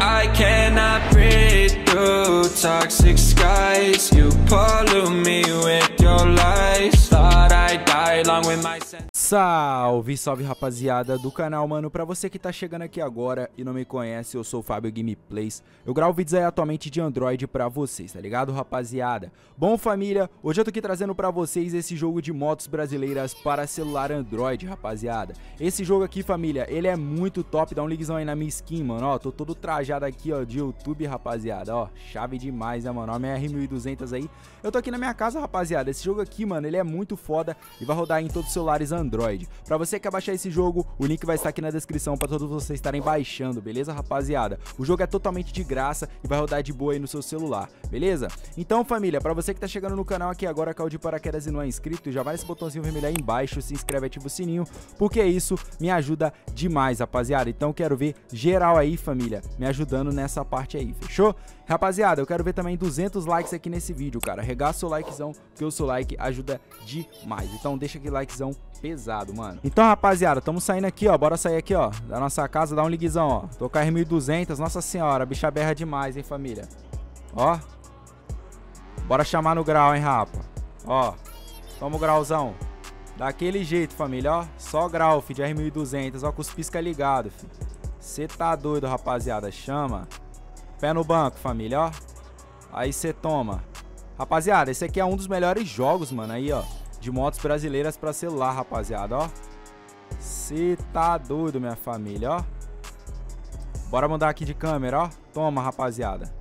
I cannot breathe through toxic skies. You pollute Salve, salve rapaziada do canal, mano. Pra você que tá chegando aqui agora e não me conhece, eu sou o Fábio Gameplays. Eu gravo vídeos aí atualmente de Android pra vocês, tá ligado, rapaziada? Bom, família, hoje eu tô aqui trazendo pra vocês esse jogo de motos brasileiras para celular Android, rapaziada. Esse jogo aqui, família, ele é muito top. Dá um linkzão aí na minha skin, mano, ó. Tô todo trajado aqui, ó, de YouTube, rapaziada, ó. Chave demais, né, mano? Ó, minha R1200 aí. Eu tô aqui na minha casa, rapaziada. Esse jogo aqui, mano, ele é muito foda e vai rodar em todos os celulares Android. Android. Para você que quer baixar esse jogo, o link vai estar aqui na descrição para todos vocês estarem baixando, beleza, rapaziada? O jogo é totalmente de graça e vai rodar de boa aí no seu celular, beleza? Então, família, para você que tá chegando no canal aqui agora, caiu de paraquedas e não é inscrito, já vai nesse botãozinho vermelho aí embaixo, se inscreve, ativa o sininho, porque isso me ajuda demais, rapaziada. Então, quero ver geral aí, família, me ajudando nessa parte aí, fechou? Rapaziada, eu quero ver também 200 likes aqui nesse vídeo, cara. Regaça o likezão, porque o seu like ajuda demais. Então deixa aquele likezão pesado, mano. Então, rapaziada, tamo saindo aqui, ó. Bora sair aqui, ó, da nossa casa, dar um liguezão, ó. Tô com a R1200, nossa senhora, bicha berra demais, hein, família. Ó. Bora chamar no grau, hein, rapa. Ó. Toma o grauzão. Daquele jeito, família, ó. Só grau, fi, de R1200, ó, com os pisca ligado, fi. Cê tá doido, rapaziada. Chama. Pé no banco, família, ó. Aí você toma. Rapaziada, esse aqui é um dos melhores jogos, mano, aí, ó. De motos brasileiras pra celular, rapaziada, ó. Você tá doido, minha família, ó. Bora mudar aqui de câmera, ó. Toma, rapaziada.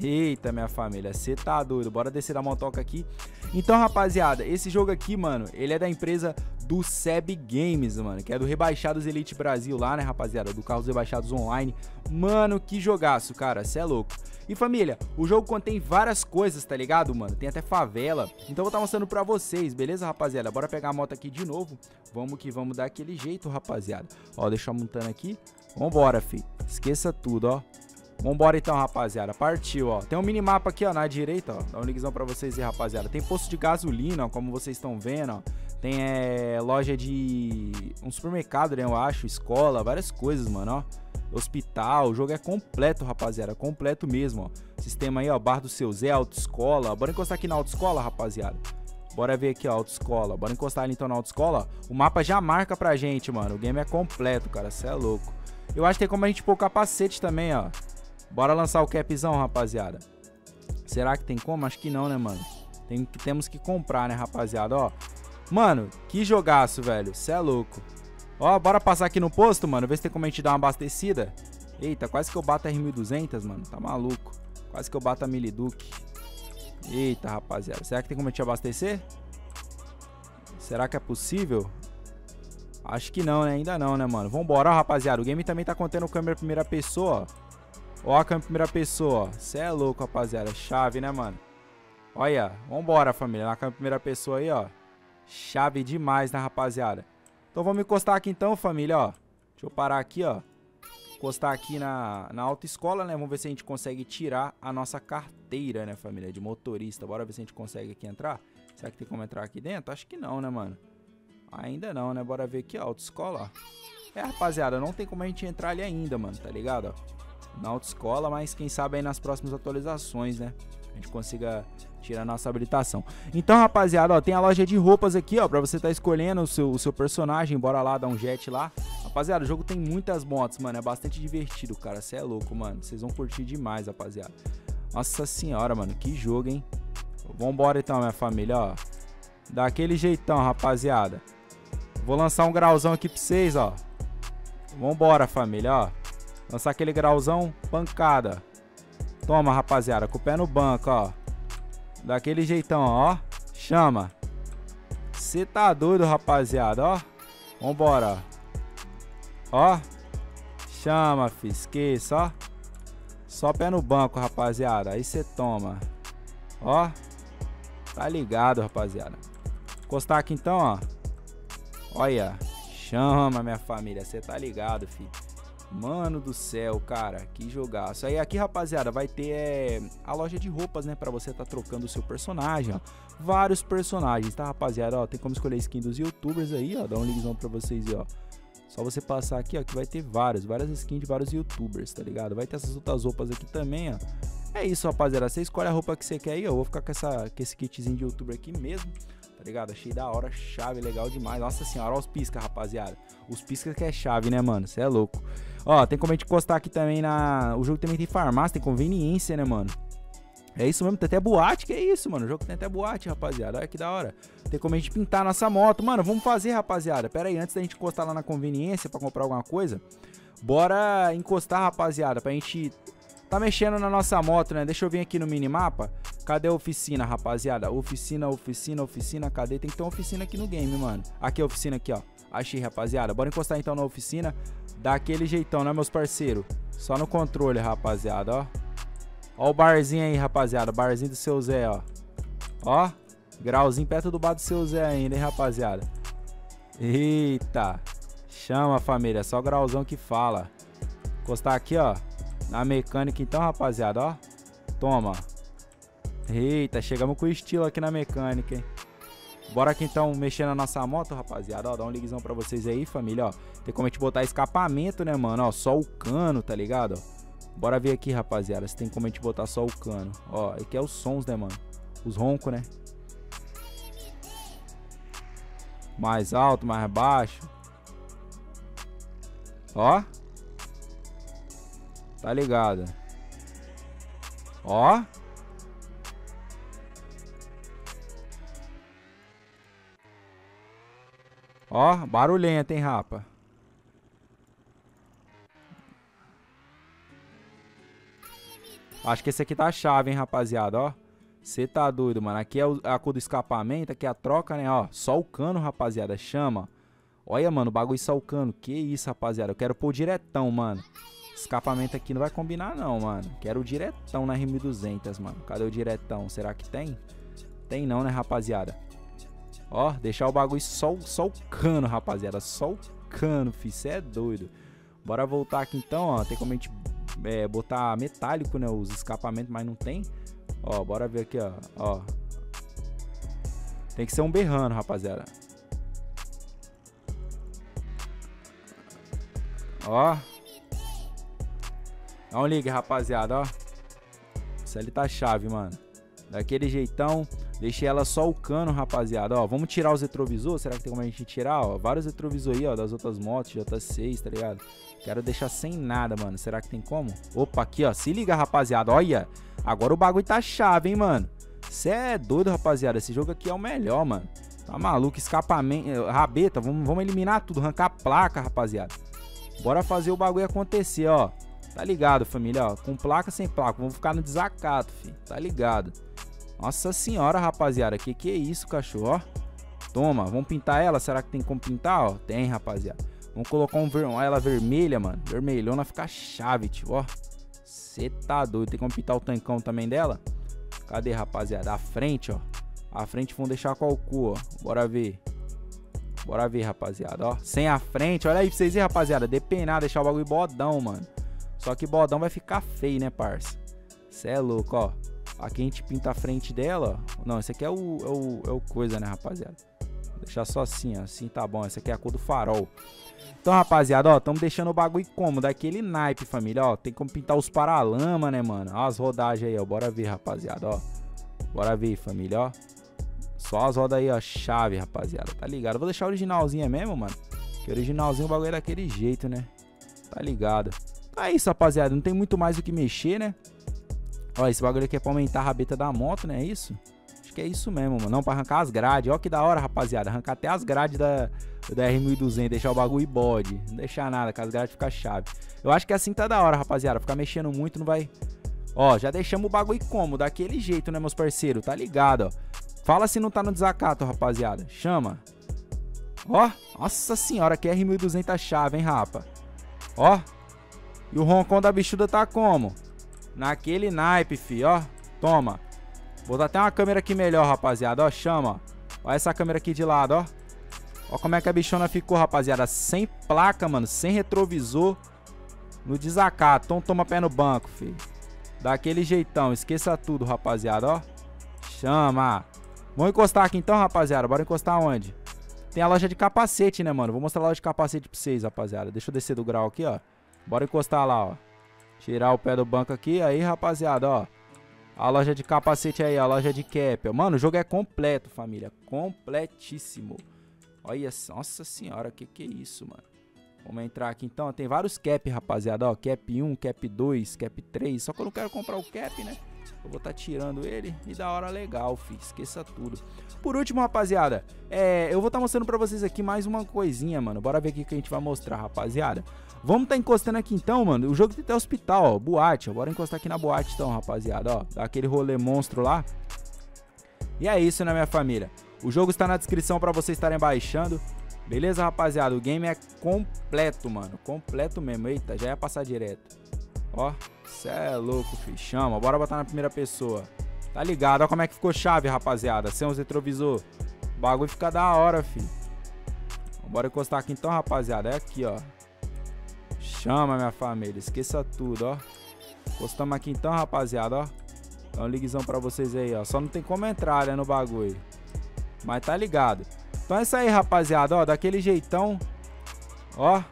Eita, minha família, você tá doido. Bora descer da motoca aqui. Então, rapaziada, esse jogo aqui, mano, ele é da empresa do Seb Games, mano, que é do Rebaixados Elite Brasil lá, né, rapaziada, do Carros Rebaixados Online. Mano, que jogaço, cara, cê é louco. E família, o jogo contém várias coisas, tá ligado, mano? Tem até favela. Então eu vou estar tá mostrando pra vocês, beleza, rapaziada? Bora pegar a moto aqui de novo. Vamos que vamos dar aquele jeito, rapaziada. Ó, deixa eu montando aqui. Vambora, fi. Esqueça tudo, ó. Vambora então, rapaziada. Partiu, ó. Tem um minimapa aqui, ó, na direita, ó. Dá um linkzão pra vocês aí, rapaziada. Tem posto de gasolina, ó, como vocês estão vendo, ó. Tem é, loja de... um supermercado, né, eu acho, escola, várias coisas, mano, ó. Hospital, o jogo é completo, rapaziada, completo mesmo, ó. Sistema aí, ó, bar do seu Zé, autoescola. Bora encostar aqui na autoescola, rapaziada. Bora ver aqui, ó, autoescola. Bora encostar ali então na autoescola. O mapa já marca pra gente, mano. O game é completo, cara, cê é louco. Eu acho que tem como a gente pôr o capacete também, ó. Bora lançar o capzão, rapaziada. Será que tem como? Acho que não, né, mano? Tem, temos que comprar, né, rapaziada, ó. Mano, que jogaço, velho. Cê é louco. Ó, bora passar aqui no posto, mano. Ver se tem como a gente dar uma abastecida. Eita, quase que eu bato a R1200, mano. Tá maluco. Quase que eu bato a Miliduque. Eita, rapaziada. Será que tem como a gente abastecer? Será que é possível? Acho que não, né? Ainda não, né, mano? Vambora, ó, rapaziada. O game também tá contendo câmera primeira pessoa, ó. Ó a câmera primeira pessoa, ó. Cê é louco, rapaziada. Chave, né, mano? Olha, vambora, família. Na câmera primeira pessoa aí, ó. Chave demais, né, rapaziada? Então vamos encostar aqui então, família, ó. Deixa eu parar aqui, ó. Encostar aqui na, na autoescola, né? Vamos ver se a gente consegue tirar a nossa carteira, né, família? De motorista. Bora ver se a gente consegue aqui entrar. Será que tem como entrar aqui dentro? Acho que não, né, mano? Ainda não, né? Bora ver aqui, ó. Autoescola, ó. É, rapaziada, não tem como a gente entrar ali ainda, mano, tá ligado, ó? Na autoescola, mas quem sabe aí nas próximas atualizações, né? A gente consiga tirar a nossa habilitação. Então, rapaziada, ó, tem a loja de roupas aqui, ó, pra você tá escolhendo o seu, o seu personagem, bora lá dar um jet lá. Rapaziada, o jogo tem muitas motos, mano, é bastante divertido, cara, você é louco, mano. Vocês vão curtir demais, rapaziada. Nossa senhora, mano, que jogo, hein? Vambora então, minha família, ó. Daquele jeitão, rapaziada. Vou lançar um grauzão aqui pra vocês, ó. Vambora, família, ó. Lançar aquele grauzão, pancada. Toma, rapaziada, com o pé no banco, ó. Daquele jeitão, ó. Chama. Você tá doido, rapaziada, ó. Vambora. Ó. Chama, fi. Esqueça, ó. Só pé no banco, rapaziada. Aí você toma. Ó. Tá ligado, rapaziada. Encostar aqui então, ó. Olha. Chama, minha família. Você tá ligado, filho. Mano do céu, cara, que jogaço. Aí aqui, rapaziada, vai ter é, a loja de roupas, né, para você tá trocando o seu personagem, ó. Vários personagens, tá, rapaziada? Ó, tem como escolher skin dos youtubers aí, ó. Dá um linkzão pra vocês aí, ó. Só você passar aqui, ó, que vai ter vários, várias skins de vários youtubers, tá ligado? Vai ter essas outras roupas aqui também, ó. É isso, rapaziada. Você escolhe a roupa que você quer aí, ó. Eu vou ficar com, essa, com esse kitzinho de youtuber aqui mesmo, ligado? Achei da hora, chave, legal demais. Nossa senhora, olha os pisca, rapaziada. Os pisca que é chave, né, mano? Você é louco. Ó, tem como a gente encostar aqui também na... O jogo também tem farmácia, tem conveniência, né, mano? É isso mesmo, tem até boate, que é isso, mano. O jogo tem até boate, rapaziada. Olha que da hora. Tem como a gente pintar nossa moto. Mano, vamos fazer, rapaziada. Pera aí, antes da gente encostar lá na conveniência pra comprar alguma coisa, bora encostar, rapaziada, pra gente tá mexendo na nossa moto, né? Deixa eu vir aqui no minimapa. Cadê a oficina, rapaziada? Oficina, oficina, oficina. Cadê? Tem que ter uma oficina aqui no game, mano. Aqui a oficina aqui, ó. Achei, rapaziada. Bora encostar então na oficina. Daquele jeitão, né, meus parceiros? Só no controle, rapaziada, ó. Ó o barzinho aí, rapaziada. Barzinho do seu Zé, ó. Ó. Grauzinho perto do bar do seu Zé ainda, hein, rapaziada. Eita. Chama, família. Só grauzão que fala. Encostar aqui, ó. Na mecânica então, rapaziada, ó. Toma. Eita, chegamos com estilo aqui na mecânica, hein. Bora aqui então mexer na nossa moto, rapaziada. Ó, dá um ligzão pra vocês aí, família, ó. Tem como a gente botar escapamento, né, mano? Ó, só o cano, tá ligado? Bora ver aqui, rapaziada, se tem como a gente botar só o cano. Ó, aqui é os sons, né, mano? Os roncos, né? Mais alto, mais baixo. Ó. Tá ligado. Ó. Ó, barulhento, hein, rapa. Acho que esse aqui tá a chave, hein, rapaziada, ó. Você tá doido, mano. Aqui é a cor do escapamento, aqui é a troca, né, ó. Só o cano, rapaziada, chama. Olha, mano, o bagulho só o cano. Que isso, rapaziada. Eu quero pôr diretão, mano. Escapamento aqui não vai combinar, não, mano. Quero o diretão na R1200, mano. Cadê o diretão? Será que tem? Tem não, né, rapaziada? Ó, deixar o bagulho só, só o cano, rapaziada. Só o cano, fi. Cê é doido. Bora voltar aqui então, ó. Tem como a gente é, botar metálico, né? Os escapamentos, mas não tem. Ó, bora ver aqui, ó. ó. Tem que ser um berrando, rapaziada. Ó. Dá um ligue, rapaziada, ó. Isso ali tá chave, mano. Daquele jeitão. Deixei ela só o cano, rapaziada. Ó, vamos tirar os retrovisores. Será que tem como a gente tirar? Ó, vários retrovisores aí, ó, das outras motos, J6, tá ligado? Quero deixar sem nada, mano. Será que tem como? Opa, aqui, ó. Se liga, rapaziada. Olha. Agora o bagulho tá chave, hein, mano. Cê é doido, rapaziada. Esse jogo aqui é o melhor, mano. Tá maluco? Escapamento. Eh, rabeta. Vamos, vamos eliminar tudo. Arrancar a placa, rapaziada. Bora fazer o bagulho acontecer, ó. Tá ligado, família? Ó, com placa, sem placa. Vamos ficar no desacato, filho. Tá ligado? Nossa senhora, rapaziada. Que que é isso, cachorro? Ó. Toma. Vamos pintar ela? Será que tem como pintar? Ó, tem, rapaziada. Vamos colocar um ver ela vermelha, mano. Vermelhona fica chave, tio, ó. Cê tá doido. Tem como pintar o tancão também dela? Cadê, rapaziada? A frente, ó. A frente vamos deixar qual cu, ó. Bora ver. Bora ver, rapaziada, ó. Sem a frente. Olha aí pra vocês verem, rapaziada. Depenar, deixar o bagulho bodão, mano. Só que bodão vai ficar feio, né, parça? Cê é louco, ó. Aqui a gente pinta a frente dela. Não, esse aqui é o, é o, é o coisa, né, rapaziada? Vou deixar só assim, ó. Assim tá bom. Essa aqui é a cor do farol. Então, rapaziada, ó, estamos deixando o bagulho como? Daquele naipe, família, ó. Tem como pintar os paralama, né, mano? Ó as rodagens aí, ó. Bora ver, rapaziada, ó. Bora ver, família, ó. Só as rodas aí, ó. Chave, rapaziada. Tá ligado? vou deixar originalzinha mesmo, mano. Que originalzinho o bagulho é daquele jeito, né? Tá ligado? É isso, rapaziada. Não tem muito mais o que mexer, né? Ó, esse bagulho aqui é pra aumentar a rabeta da moto, né? É isso? Acho que é isso mesmo, mano. Não, pra arrancar as grades. Ó que da hora, rapaziada. Arrancar até as grades da da R1200, deixar o bagulho bode, não deixar nada, que as grades ficar chave. Eu acho que assim tá da hora, rapaziada, ficar mexendo muito não vai... Ó, já deixamos o bagulho como, daquele jeito, né, meus parceiros, tá ligado, ó. Fala se não tá no desacato, rapaziada, chama. Ó, nossa senhora, que R1200 chave, hein, rapa. Ó, e o roncão da bichuda tá como? Naquele naipe, fi, ó. Toma. Vou dar até uma câmera aqui melhor, rapaziada, ó, chama. Olha essa câmera aqui de lado, ó. Ó como é que a bichona ficou, rapaziada. Sem placa, mano. Sem retrovisor. No desacato. Então toma pé no banco, filho. Daquele jeitão. Esqueça tudo, rapaziada, ó. Chama. Vamos encostar aqui então, rapaziada. Bora encostar onde? Tem a loja de capacete, né, mano? Vou mostrar a loja de capacete pra vocês, rapaziada. Deixa eu descer do grau aqui, ó. Bora encostar lá, ó. Tirar o pé do banco aqui. Aí, rapaziada, ó. A loja de capacete aí, a loja de cap. Mano, o jogo é completo, família. Completíssimo. Olha, nossa senhora, que que é isso, mano? Vamos entrar aqui então. Tem vários cap, rapaziada. Ó, cap 1, cap 2, cap 3. Só que eu não quero comprar o cap, né? Eu vou estar tá tirando ele e da hora legal, fi. Esqueça tudo. Por último, rapaziada, é, eu vou estar tá mostrando pra vocês aqui mais uma coisinha, mano. Bora ver o que a gente vai mostrar, rapaziada. Vamos tá encostando aqui então, mano. O jogo tem até hospital, ó. Boate, ó. Bora encostar aqui na boate então, rapaziada, ó. Dá aquele rolê monstro lá. E é isso, né, minha família? O jogo está na descrição para vocês estarem baixando. Beleza, rapaziada? O game é completo, mano. Completo mesmo. Eita, já ia passar direto. Ó, cê é louco, filho. Chama, bora botar na primeira pessoa. Tá ligado? Ó como é que ficou chave, rapaziada. Sem os retrovisor. O bagulho fica da hora, filho. Bora encostar aqui então, rapaziada. É aqui, ó. Chama, minha família. Esqueça tudo, ó. Encostamos aqui então, rapaziada, ó. Dá um liguezão pra vocês aí, ó. Só não tem como entrar, né, no bagulho. Mas tá ligado. Então é isso aí, rapaziada, ó. Daquele jeitão. Ó.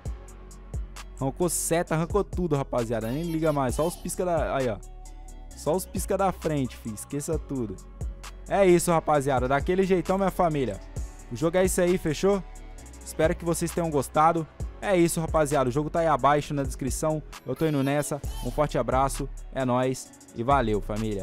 Arrancou seta, arrancou tudo, rapaziada. Nem liga mais. Só os pisca da... Aí, ó. Só os pisca da frente, fi. Esqueça tudo. É isso, rapaziada. Daquele jeitão, minha família. O jogo é isso aí, fechou? Espero que vocês tenham gostado. É isso, rapaziada. O jogo tá aí abaixo na descrição. Eu tô indo nessa. Um forte abraço. É nóis. E valeu, família.